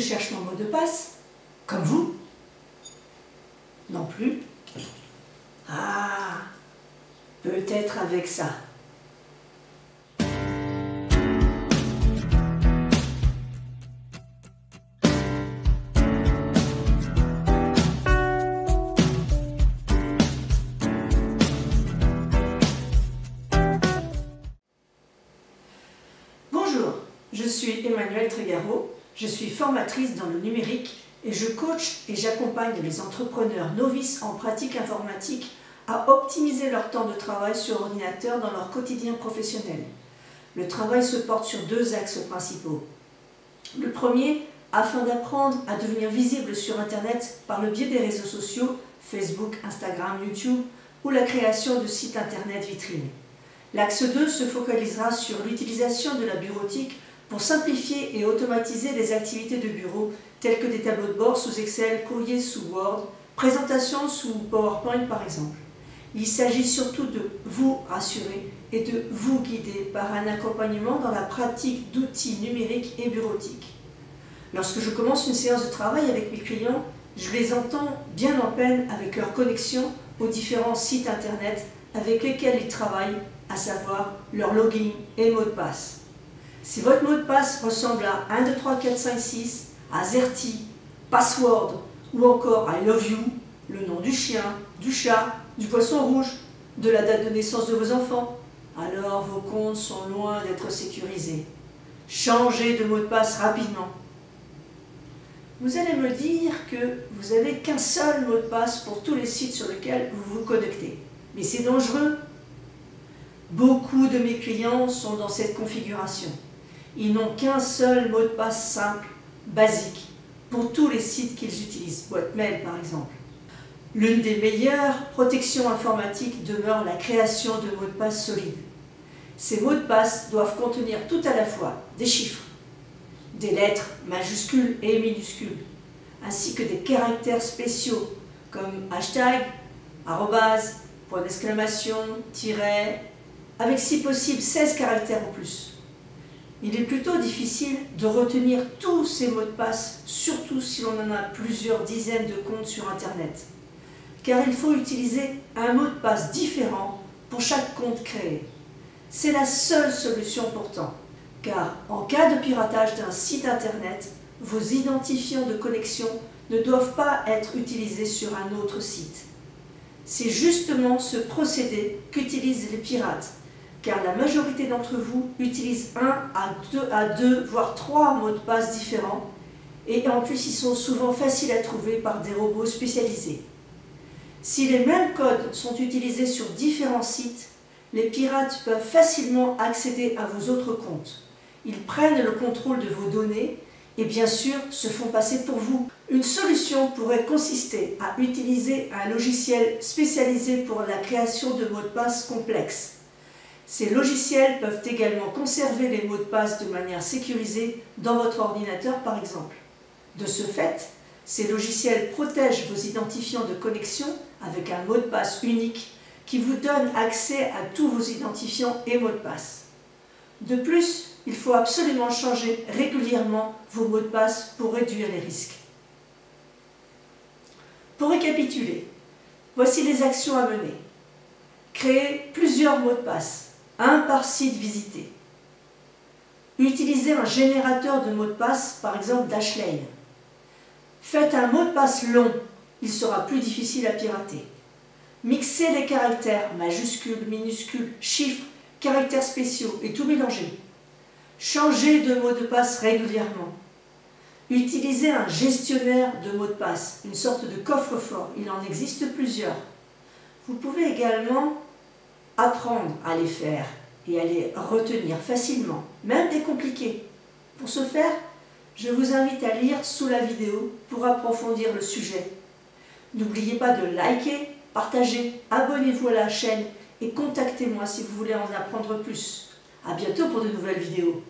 cherche mon mot de passe Comme vous. Non plus. Ah Peut-être avec ça. Bonjour, je suis Emmanuelle Trégaro, je suis formatrice dans le numérique et je coach et j'accompagne les entrepreneurs novices en pratique informatique à optimiser leur temps de travail sur ordinateur dans leur quotidien professionnel. Le travail se porte sur deux axes principaux. Le premier, afin d'apprendre à devenir visible sur Internet par le biais des réseaux sociaux, Facebook, Instagram, YouTube, ou la création de sites Internet vitrines. L'axe 2 se focalisera sur l'utilisation de la bureautique pour simplifier et automatiser les activités de bureau telles que des tableaux de bord sous Excel, courrier sous Word, présentation sous PowerPoint par exemple. Il s'agit surtout de vous rassurer et de vous guider par un accompagnement dans la pratique d'outils numériques et bureautiques. Lorsque je commence une séance de travail avec mes clients, je les entends bien en peine avec leur connexion aux différents sites internet avec lesquels ils travaillent, à savoir leur login et mot de passe. Si votre mot de passe ressemble à 1, 2, 3, 4, 5, 6, à ZERTY, password ou encore I love you, le nom du chien, du chat, du poisson rouge, de la date de naissance de vos enfants, alors vos comptes sont loin d'être sécurisés. Changez de mot de passe rapidement. Vous allez me dire que vous n'avez qu'un seul mot de passe pour tous les sites sur lesquels vous vous connectez. Mais c'est dangereux. Beaucoup de mes clients sont dans cette configuration. Ils n'ont qu'un seul mot de passe simple, basique, pour tous les sites qu'ils utilisent, boîte mail par exemple. L'une des meilleures protections informatiques demeure la création de mots de passe solides. Ces mots de passe doivent contenir tout à la fois des chiffres, des lettres majuscules et minuscules, ainsi que des caractères spéciaux comme hashtag, arrobase, point d'exclamation, tiret, avec si possible 16 caractères ou plus. Il est plutôt difficile de retenir tous ces mots de passe, surtout si l'on en a plusieurs dizaines de comptes sur Internet. Car il faut utiliser un mot de passe différent pour chaque compte créé. C'est la seule solution pourtant, car en cas de piratage d'un site Internet, vos identifiants de connexion ne doivent pas être utilisés sur un autre site. C'est justement ce procédé qu'utilisent les pirates car la majorité d'entre vous utilisent un à deux, à deux, voire trois mots de passe différents, et en plus ils sont souvent faciles à trouver par des robots spécialisés. Si les mêmes codes sont utilisés sur différents sites, les pirates peuvent facilement accéder à vos autres comptes. Ils prennent le contrôle de vos données et bien sûr se font passer pour vous. Une solution pourrait consister à utiliser un logiciel spécialisé pour la création de mots de passe complexes ces logiciels peuvent également conserver les mots de passe de manière sécurisée dans votre ordinateur par exemple. De ce fait, ces logiciels protègent vos identifiants de connexion avec un mot de passe unique qui vous donne accès à tous vos identifiants et mots de passe. De plus, il faut absolument changer régulièrement vos mots de passe pour réduire les risques. Pour récapituler, voici les actions à mener. Créer plusieurs mots de passe un par site visité. Utilisez un générateur de mots de passe, par exemple Dashlane. Faites un mot de passe long, il sera plus difficile à pirater. Mixez les caractères, majuscules, minuscules, chiffres, caractères spéciaux et tout mélanger. Changez de mot de passe régulièrement. Utilisez un gestionnaire de mots de passe, une sorte de coffre-fort. Il en existe plusieurs. Vous pouvez également apprendre à les faire et à les retenir facilement, même des compliqués. Pour ce faire, je vous invite à lire sous la vidéo pour approfondir le sujet. N'oubliez pas de liker, partager, abonnez-vous à la chaîne et contactez-moi si vous voulez en apprendre plus. A bientôt pour de nouvelles vidéos.